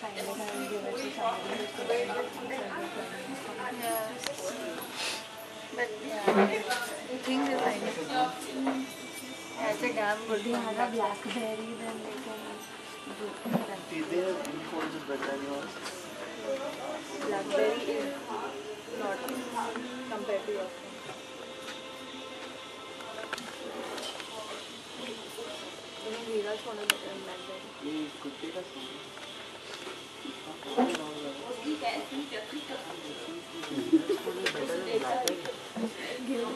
But yeah, the thing is I know. As a damn good thing, I have blackberry, then they can do Did they have phones better than yours? Blackberry is not compared to yours. I think Vira's phone is better than Blackberry. ये कुत्ते का phone है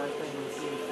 our pregnancy.